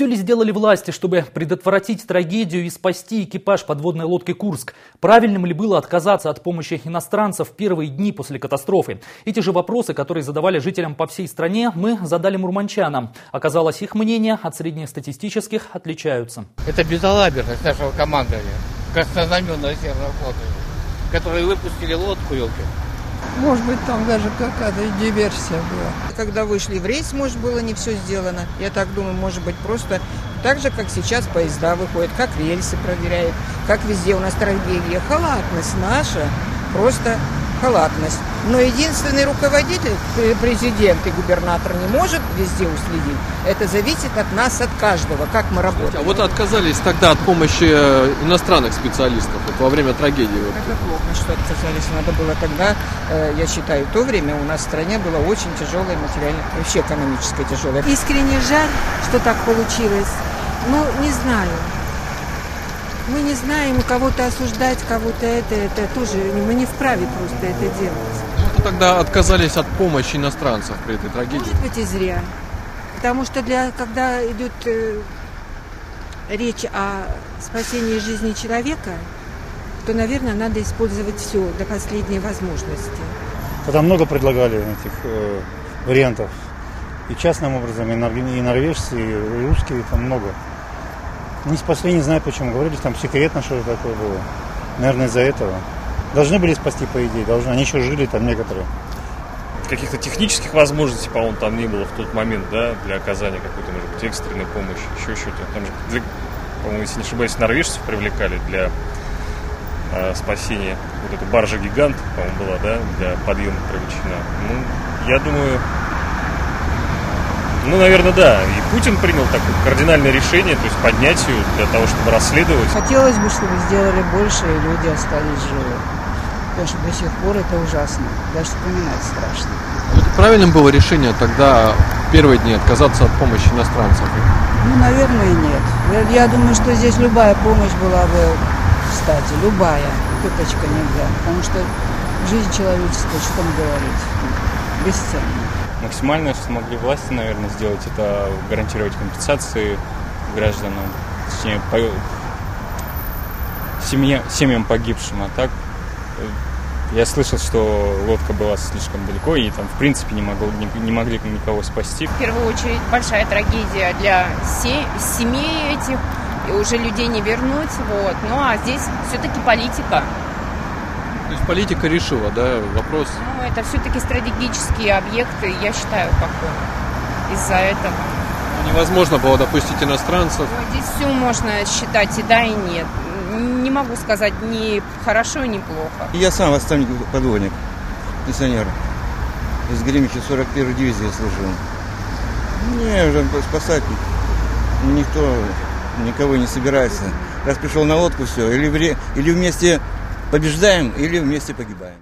Все ли сделали власти, чтобы предотвратить трагедию и спасти экипаж подводной лодки «Курск»? Правильным ли было отказаться от помощи иностранцев в первые дни после катастрофы? Эти же вопросы, которые задавали жителям по всей стране, мы задали мурманчанам. Оказалось, их мнения от среднестатистических отличаются. Это безалаберность нашего командования, краснознаменного Северного флота, которые выпустили лодку, елки. Может быть, там даже какая-то диверсия была. Когда вышли в рейс, может, было не все сделано. Я так думаю, может быть, просто так же, как сейчас поезда выходят, как рельсы проверяют, как везде у нас трагедия. Халатность наша просто халатность. Но единственный руководитель, президент и губернатор не может везде уследить. Это зависит от нас, от каждого, как мы работаем. А вот отказались тогда от помощи э, иностранных специалистов вот, во время трагедии. Вот. Это плохо, что отказались. Надо было тогда, э, я считаю, в то время у нас в стране было очень тяжелое материально, вообще экономическое тяжелое. Искренне жаль, что так получилось. Ну, не знаю. Мы не знаем, кого-то осуждать, кого-то это, это тоже, мы не вправе просто это делать. Ну, тогда отказались от помощи иностранцев при этой трагедии. Может быть и зря. Потому что для, когда идет э, речь о спасении жизни человека, то, наверное, надо использовать все до последней возможности. Тогда много предлагали этих э, вариантов. И частным образом, и, нор- и норвежцы, и русские, там много. Не спасли, не знаю почему. Говорили, там секретно что-то такое было. Наверное, из-за этого. Должны были спасти, по идее, должны. Они еще жили там некоторые. каких-то технических возможностей, по-моему, там не было в тот момент, да, для оказания какой-то, может быть, экстренной помощи, еще что-то. Там же, по-моему, если не ошибаюсь, норвежцев привлекали для э, спасения. Вот эта баржа-гигант, по-моему, была, да, для подъема привлечена. Ну, я думаю, ну, наверное, да. И Путин принял такое кардинальное решение, то есть поднять ее для того, чтобы расследовать. Хотелось бы, чтобы сделали больше, и люди остались живы. Потому что до сих пор это ужасно. Даже вспоминать страшно. Вот правильным было решение тогда в первые дни отказаться от помощи иностранцев? Ну, наверное, и нет. Я, я думаю, что здесь любая помощь была бы кстати. Любая. Копочка нельзя. Потому что жизнь человеческая, что там говорить, бесценна. Максимальное, что могли власти, наверное, сделать, это гарантировать компенсации гражданам, точнее, по... семье- семьям погибшим. А так, э, я слышал, что лодка была слишком далеко, и там, в принципе, не, могло, не, не могли никого спасти. В первую очередь большая трагедия для се- семей этих, и уже людей не вернуть, вот. Ну а здесь все-таки политика. То есть политика решила, да, вопрос. Ну, это все-таки стратегические объекты, я считаю, как из-за этого. Невозможно было допустить иностранцев. Ну, здесь все можно считать и да, и нет. Не могу сказать ни хорошо, ни плохо. Я сам отставник подводник, пенсионер. Из Гремича 41-й дивизии служил. Не, уже спасать никто, никого не собирается. Раз пришел на лодку, все, или, вре- или вместе побеждаем, или вместе погибаем.